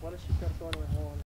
What if she kept going with on?